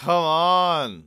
come on.